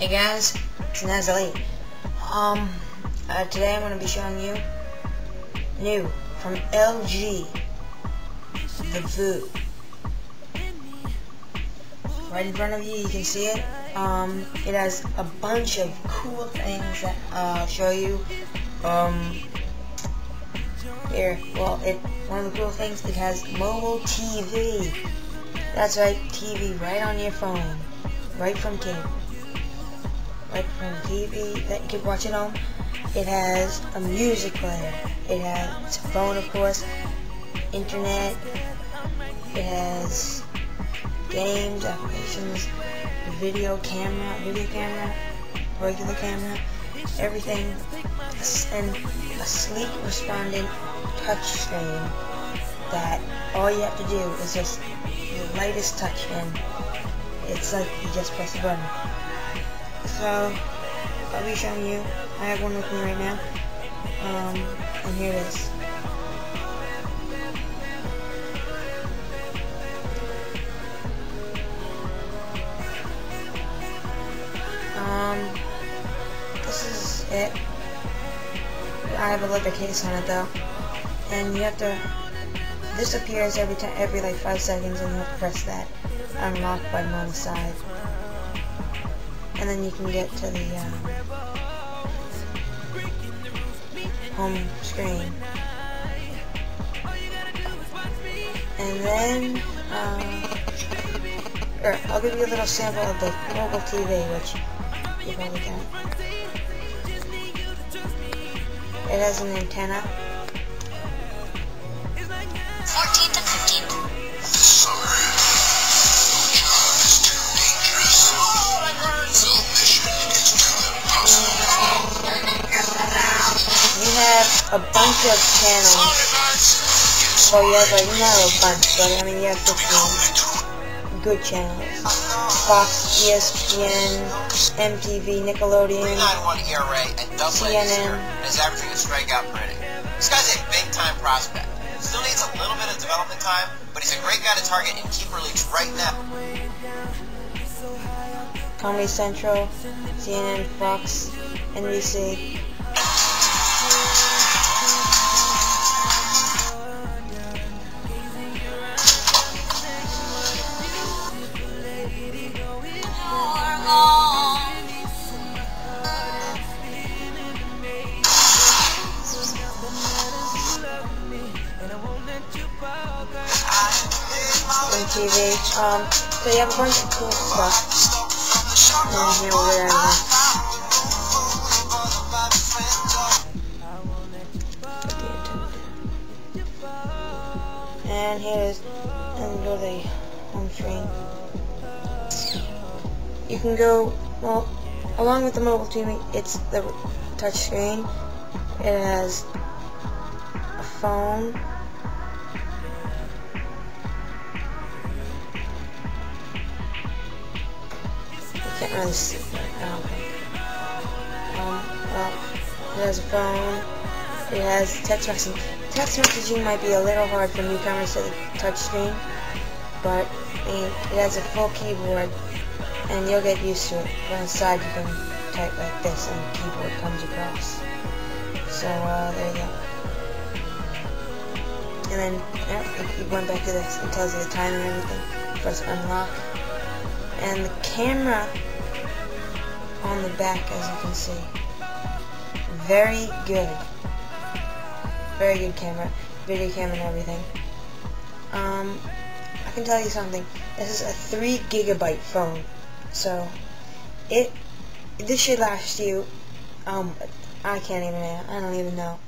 Hey guys, it's Nazali. Um, uh, today I'm going to be showing you new from LG, the Vu. Right in front of you, you can see it. Um, it has a bunch of cool things that I'll show you. Um, here, well, it one of the cool things it has mobile TV. That's right, TV right on your phone, right from cable like from TV that you can watch it on. It has a music player. It has a phone, of course, internet. It has games, applications, video camera, video camera, regular camera, everything, and a sleek responding touchscreen that all you have to do is just the lightest touch and it's like you just press a button. So, I'll be showing you. I have one with me right now. Um, and here it is. Um, this is it. I have a leather case on it though. And you have to, this appears every time, every like 5 seconds and you have to press that unlock button on the side and then you can get to the um, home screen. And then, uh, or I'll give you a little sample of the mobile TV, which you probably. It has an antenna. 14th and 15th. A bunch of channels. Well, you have like not a bunch, but I mean you have 15 good channels. Fox, ESPN, MTV, Nickelodeon. 391 ERA and double A this year, CNN. is averaging a strikeout per. This guy's a big time prospect. Still needs a little bit of development time, but he's a great guy to target in keeper leagues right now. Comedy Central, CNN, Fox, NBC. MTV. Um, so you have a bunch of cool stuff. And here we're at And here's and the home screen. You can go well along with the mobile TV. It's the touch screen. It has a phone. It, think. Um, well, it has a phone. It has text messaging. Text messaging might be a little hard for newcomers to the touchscreen, but I mean, it has a full keyboard, and you'll get used to it. On the side, you can type like this, and the keyboard comes across. So, uh, there you go. And then, yeah, you went back to this, it tells you the time and everything. Press unlock. And the camera on the back, as you can see. Very good. Very good camera. Video camera and everything. Um, I can tell you something. This is a 3 gigabyte phone. So, it, this should last you, um, I can't even, I don't even know.